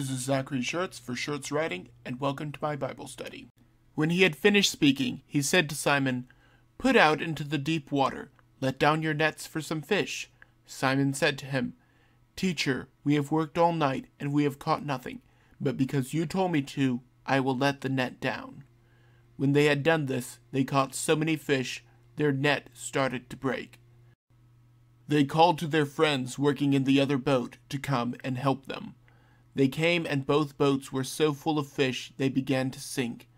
This is Zachary Schertz for Schertz Writing, and welcome to my Bible study. When he had finished speaking, he said to Simon, Put out into the deep water, let down your nets for some fish. Simon said to him, Teacher, we have worked all night, and we have caught nothing, but because you told me to, I will let the net down. When they had done this, they caught so many fish, their net started to break. They called to their friends working in the other boat to come and help them. They came, and both boats were so full of fish they began to sink.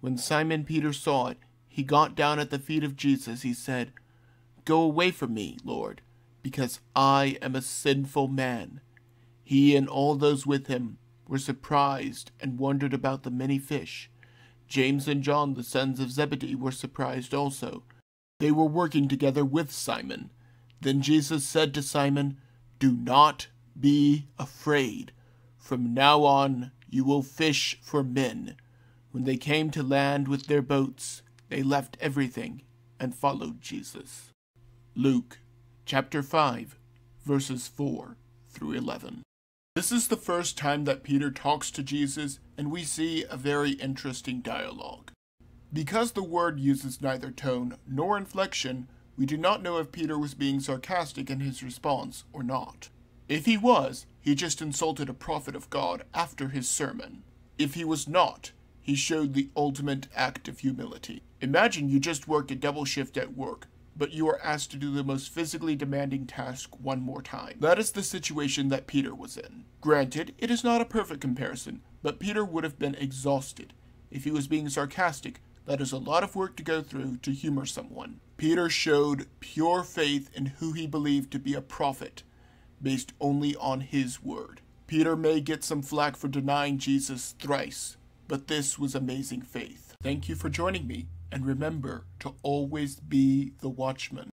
When Simon Peter saw it, he got down at the feet of Jesus. He said, Go away from me, Lord, because I am a sinful man. He and all those with him were surprised and wondered about the many fish. James and John, the sons of Zebedee, were surprised also. They were working together with Simon. Then Jesus said to Simon, Do not be afraid. From now on you will fish for men. When they came to land with their boats, they left everything and followed Jesus. Luke chapter 5, verses 4 through 11. This is the first time that Peter talks to Jesus, and we see a very interesting dialogue. Because the word uses neither tone nor inflection, we do not know if Peter was being sarcastic in his response or not. If he was, he just insulted a prophet of God after his sermon. If he was not, he showed the ultimate act of humility. Imagine you just worked a double shift at work, but you are asked to do the most physically demanding task one more time. That is the situation that Peter was in. Granted, it is not a perfect comparison, but Peter would have been exhausted. If he was being sarcastic, that is a lot of work to go through to humor someone. Peter showed pure faith in who he believed to be a prophet, based only on his word. Peter may get some flack for denying Jesus thrice, but this was amazing faith. Thank you for joining me, and remember to always be the watchman.